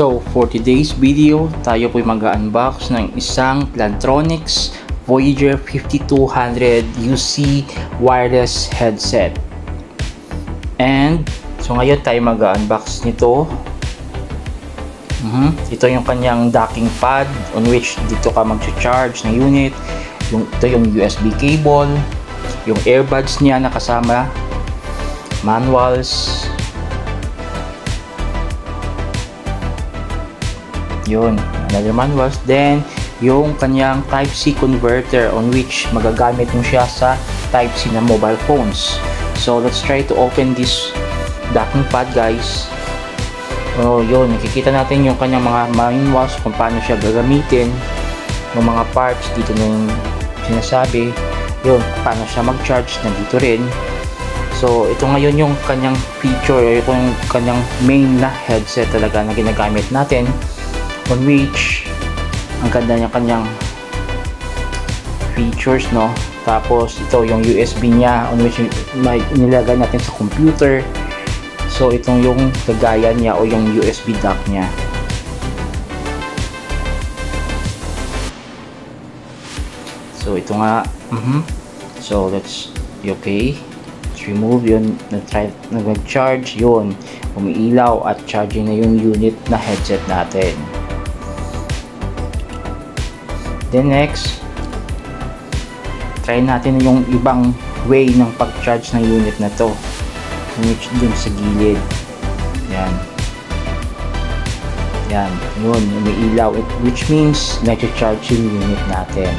So, for today's video, tayo po'y mag-unbox ng isang Plantronics Voyager 5200 UC wireless headset. And, so ngayon tayo mag-unbox nito. Mhm. Ito yung kanyang docking pad on which dito ka mag-charge ng unit. Yung, ito yung USB cable. Yung earbuds niya na kasama. Manuals. Yun, another manuals. Then, yung kanyang Type-C converter on which magagamit mo siya sa Type-C na mobile phones. So, let's try to open this docking pad guys. Oh, yun, nakikita natin yung kanyang mga manuals kung paano siya gagamitin. Yung mga parts, dito na yung sinasabi. Yun, paano siya mag-charge, nandito rin. So, ito ngayon yung kanyang feature, yung kanyang main na headset talaga na ginagamit natin on which ang ganda niya kanyang features no? Tapos ito yung USB niya on which may nilagay natin sa computer. So itong yung lagayan niya o yung USB dock niya. So ito nga. Mhm so let's okay? Let's remove yun. Nag-charge yun. Umiilaw at charging na yung unit na headset natin Then next, try natin yung ibang way ng pag-charge ng unit na to. Which dun sa gilid. Yan. Yan. Yun, umiilaw. Which means, nag-charge yung unit natin.